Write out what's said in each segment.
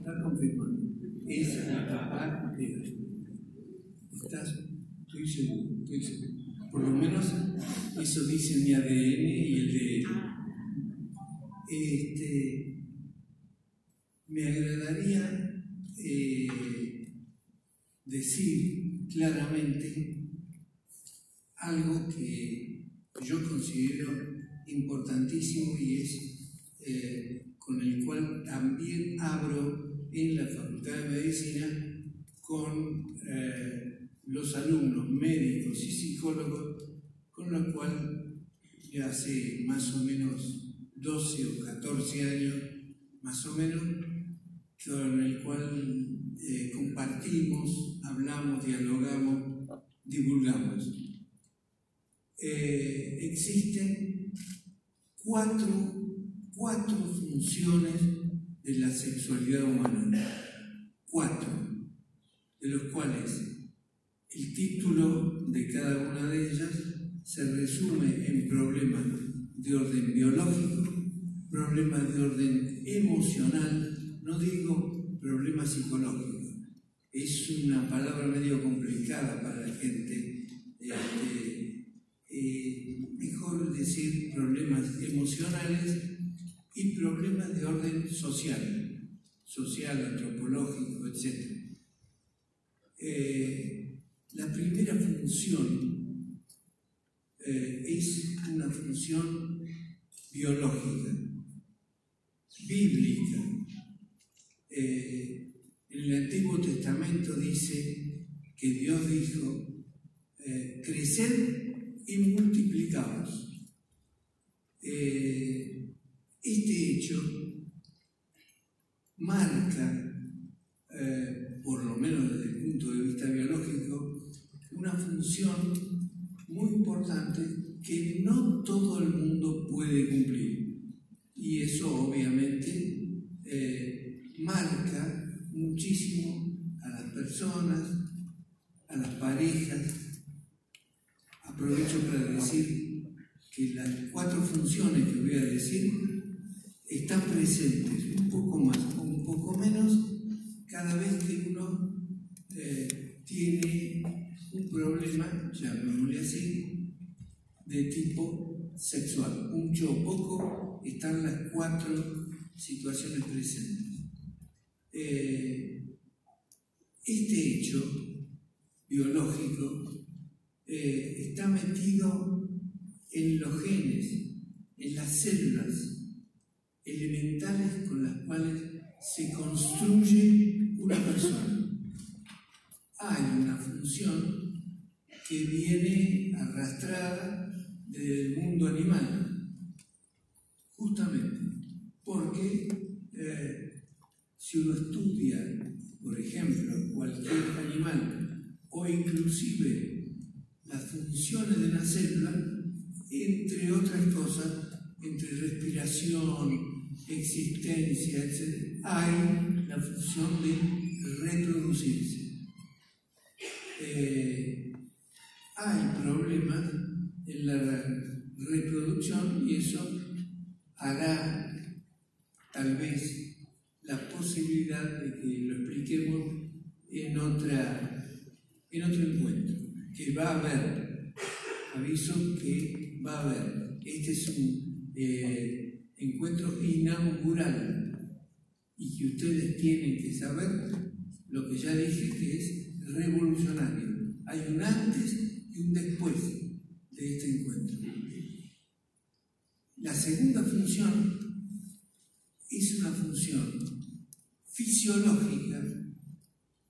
Está confirmando. Es la de ¿Estás? Estoy seguro, estoy seguro. Por lo menos eso dice mi ADN y el de Este, me agradaría eh, decir claramente algo que yo considero importantísimo y es en la Facultad de Medicina con eh, los alumnos médicos y psicólogos, con lo cual ya hace más o menos 12 o 14 años, más o menos, con el cual eh, compartimos, hablamos, dialogamos, divulgamos. Eh, existen cuatro, cuatro funciones de la sexualidad humana. Cuatro de los cuales el título de cada una de ellas se resume en problemas de orden biológico, problemas de orden emocional, no digo problemas psicológicos. Es una palabra medio complicada para la gente. Este, eh, mejor decir problemas emocionales y problemas de orden social, social, antropológico, etc. Eh, la primera función eh, es una función biológica, bíblica. Eh, en el Antiguo Testamento dice que Dios dijo, crecer y multiplicados. este hecho marca por lo menos desde el punto de vista biológico, una función muy importante que no todo el mundo puede cumplir. Y eso obviamente eh, marca muchísimo a las personas, a las parejas. Aprovecho para decir que las cuatro funciones que voy a decir están presentes, tiene un problema, llamémosle así, de tipo sexual. Mucho o poco están las cuatro situaciones presentes. Eh, este hecho biológico eh, está metido en los genes, en las células elementales con las cuales se construye persona. Hay una función que viene arrastrada del mundo animal, justamente porque eh, si uno estudia, por ejemplo, cualquier animal o inclusive las funciones de la célula, entre otras cosas, entre respiración, existencia, etc., hay la función de reproducirse. Eh, hay problemas en la reproducción y eso hará tal vez la posibilidad de que lo expliquemos en, otra, en otro encuentro, que va a haber, aviso que va a haber. Este es un eh, encuentro inaugural y que ustedes tienen que saber lo que ya dije que es revolucionario. Hay un antes y un después de este encuentro. La segunda función es una función fisiológica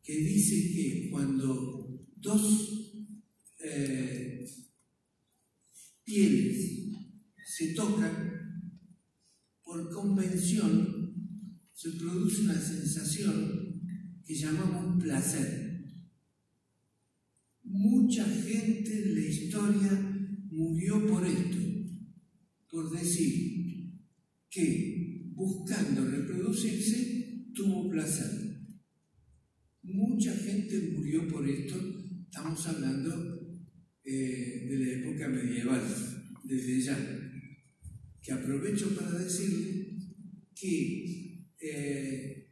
que dice que cuando dos eh, pieles se tocan, por convención se produce una sensación que llamamos placer. Mucha gente en la historia murió por esto, por decir que buscando reproducirse tuvo placer. Mucha gente murió por esto, estamos hablando eh, de la época medieval, desde ya que aprovecho para decirle que eh,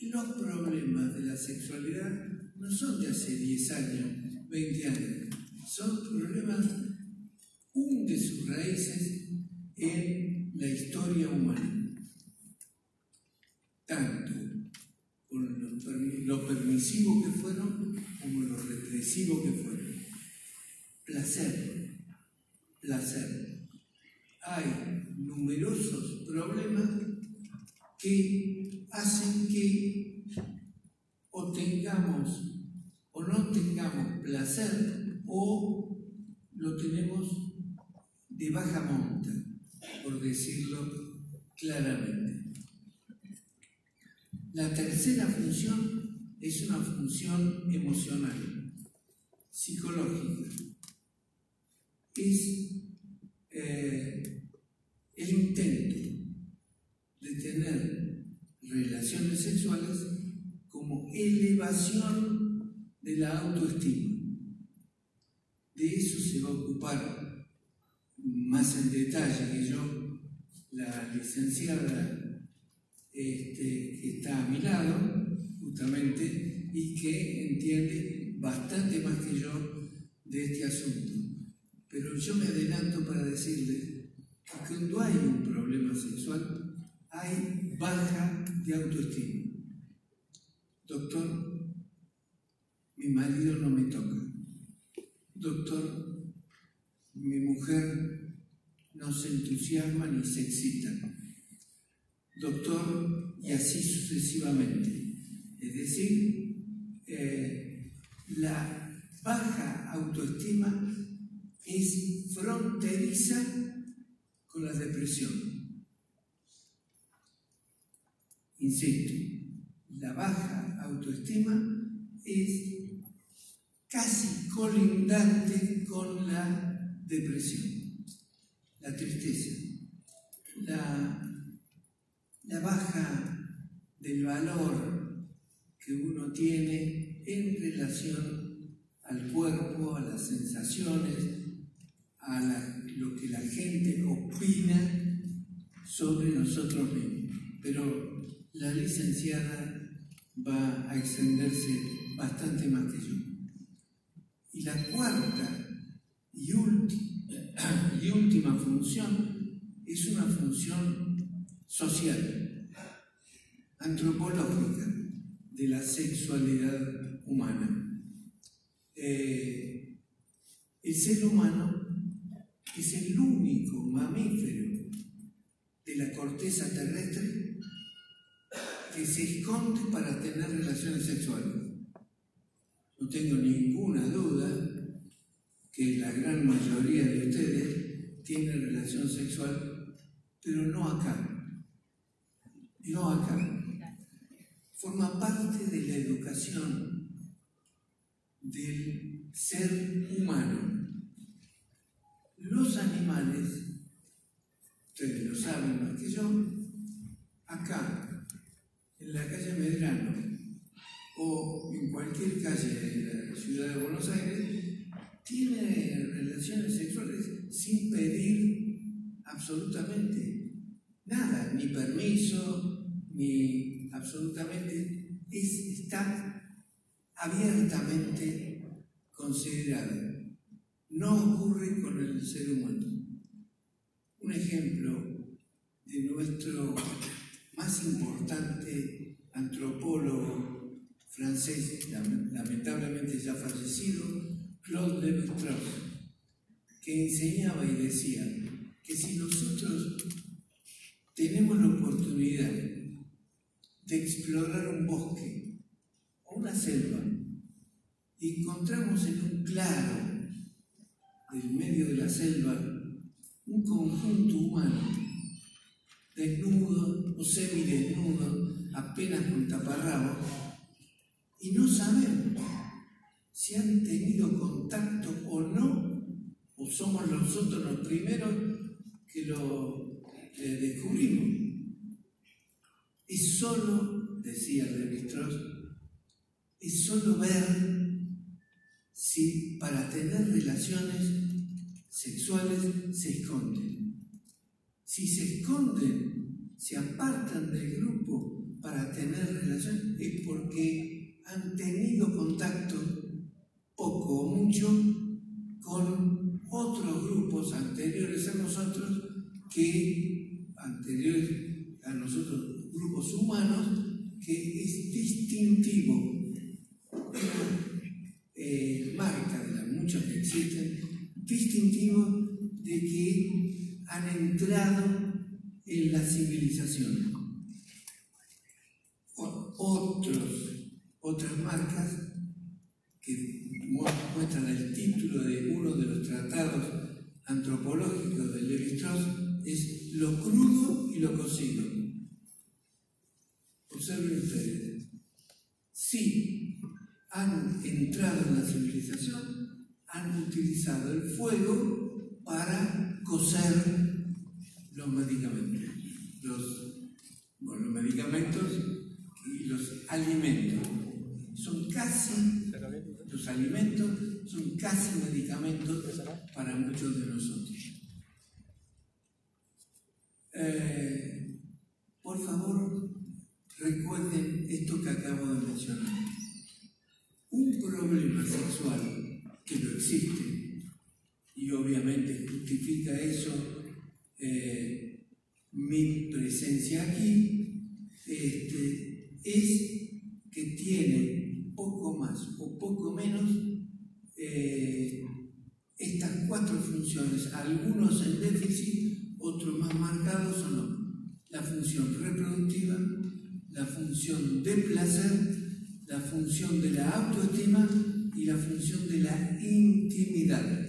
los problemas de la sexualidad no son de hace 10 años, 20 años, son problemas, un de sus raíces en la historia humana. Tanto con lo, permisivo que fueron como lo represivo que fueron. Placer, placer. Hay numerosos problemas que hacen que o tengamos o no tengamos placer o lo tenemos de baja monta, por decirlo claramente. La tercera función es una función emocional, psicológica. Es eh, el intento de tener relaciones sexuales como elevación de la autoestima. De eso se va a ocupar más en detalle que yo la licenciada este, que está a mi lado, justamente, y que entiende bastante más que yo de este asunto. Pero yo me adelanto para decirle que cuando hay un problema sexual, hay baja de autoestima. Doctor, marido no me toca. Doctor, mi mujer no se entusiasma ni se excita doctor y así sucesivamente. Es decir, eh, la baja autoestima es fronteriza con la depresión. Insisto, la baja autoestima es casi colindante con la depresión, la tristeza, la baja del valor que uno tiene en relación al cuerpo, a las sensaciones, a lo que la gente opina sobre nosotros mismos. Pero la licenciada va a extenderse bastante más que yo. Y la cuarta y, última función es una función social, antropológica de la sexualidad humana. Eh, el ser humano es el único mamífero de la corteza terrestre que se esconde para tener relaciones sexuales. No tengo ninguna duda que la gran mayoría de ustedes tienen relación sexual, pero no acá no acá. Forma parte de la educación del ser humano. Los animales, ustedes lo saben más que yo, acá, en la calle Medrano o en cualquier calle de la ciudad de Buenos Aires, tiene relaciones sexuales sin pedir absolutamente nada, ni permiso, ni absolutamente, es, está abiertamente considerado. No ocurre con el ser humano. Un ejemplo de nuestro más importante antropólogo francés, lamentablemente ya fallecido, Claude Lévi-Strauss, que enseñaba y decía que si nosotros tenemos la oportunidad de explorar un bosque o una selva y encontramos en un claro del medio de la selva un conjunto humano desnudo o semidesnudo, apenas con taparrabo, y no sabemos si han tenido contacto o no, o somos nosotros los primeros que lo descubrimos. Y solo, decía Strauss, es solo ver si para tener relaciones sexuales se esconden. Si se esconden, se apartan del grupo para tener relación es porque han tenido contacto poco o mucho con otros grupos anteriores a nosotros que anteriores a nosotros grupos humanos que es distintivo. Eh, marca de las muchas que existen distintivo de que han entrado en la civilización marcas que muestran el título de uno de los tratados antropológicos de Levi-Strauss es lo crudo y lo cocido. Observen ustedes, si han entrado en la civilización, han utilizado el fuego para cocer los medicamentos. Bueno, los medicamentos y los alimentos casi, los alimentos son casi medicamentos para muchos de nosotros. Eh, por favor, recuerden esto que acabo de mencionar. Un problema sexual que no existe y obviamente justifica eso algunos en déficit, otros más marcados o no. La función reproductiva, la función de placer, la función de la autoestima y la función de la intimidad.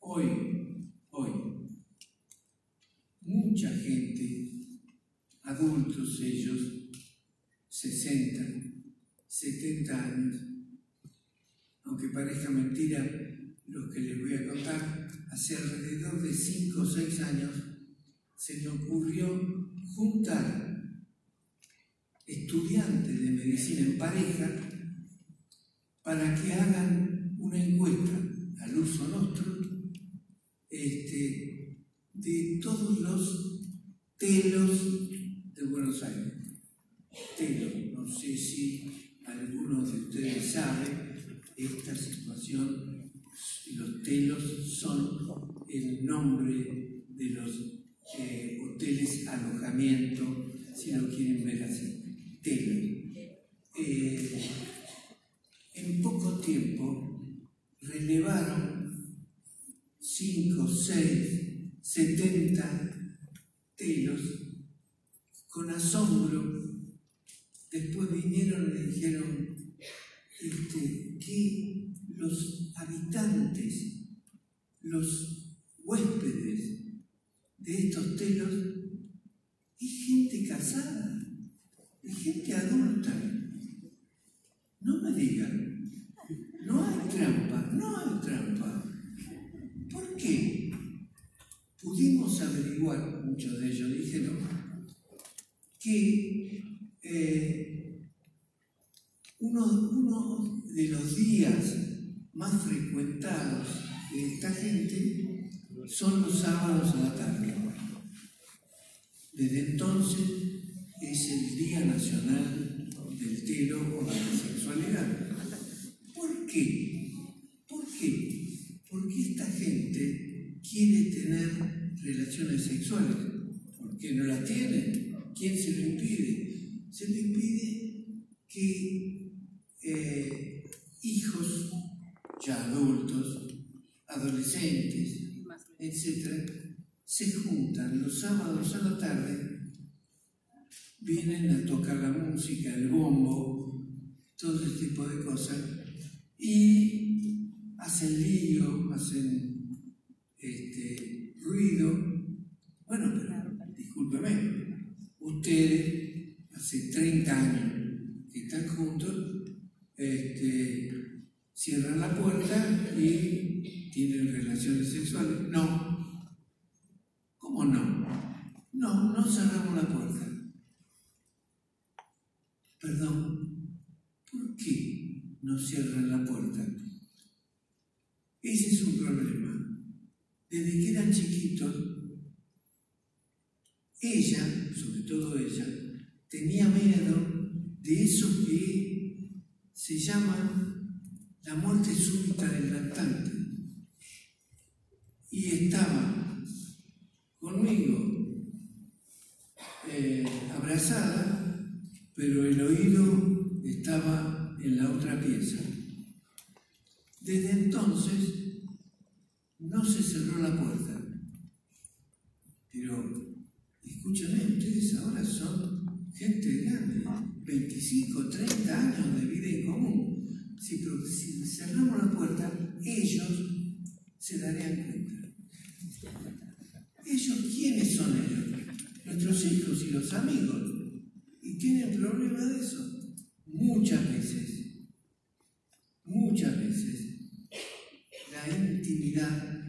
Hoy, hoy, mucha gente adultos ellos, 60, 70 años. Aunque parezca mentira que les voy a contar, hace alrededor de 5 o 6 años se me ocurrió juntar estudiantes de medicina en pareja para que hagan una encuesta al uso nuestro este, de todos los el nombre de los eh, hoteles alojamiento, si lo quieren ver así, telo. Eh, en poco tiempo relevaron 5, 6, 70 telos con asombro, después vinieron y le dijeron este, que los habitantes, los huéspedes de estos telos, es gente casada, es gente adulta. No me digan, no hay trampa, no hay trampa. ¿Por qué? Pudimos averiguar, muchos de ellos dijeron, que eh, uno, de los días más frecuentados de esta gente son los sábados a la tarde. Desde entonces es el Día Nacional del Telo o de la Sexualidad. ¿Por qué? ¿Por qué? Porque esta gente quiere tener relaciones sexuales. ¿Por qué no las tiene? ¿Quién se lo impide? Se le impide que eh, hijos ya adultos, adolescentes, etc., se juntan los sábados a la tarde, vienen a tocar la música, el bombo, todo ese tipo de cosas, y hacen lío, hacen este, ruido. Bueno, pero discúlpeme, ustedes hace 30 años que están juntos, este, cierran la puerta y tienen relaciones sexuales. No. ¿Cómo no? No, no cerramos la puerta. Perdón, ¿por qué no cierran la puerta? Ese es un problema. Desde que eran chiquitos, ella, sobre todo ella, de eso que se llama la muerte súbita del lactante. Y estaba conmigo abrazada, pero el oído estaba en la otra pieza. Desde entonces no se cerró la puerta. Pero, escúchame, ustedes ahora son gente grande, 25, 30 años de vida en común. Si, si cerramos la puerta, ellos se darían cuenta. ¿Ellos quiénes son ellos? Nuestros hijos los amigos. ¿Y tienen problema de eso? Muchas veces. Muchas veces. La intimidad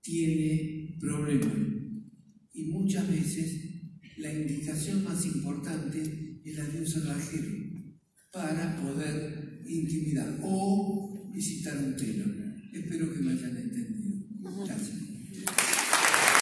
tiene problemas. Y muchas veces la indicación más importante es la de un cerrajero para poder intimidar o visitar un telo.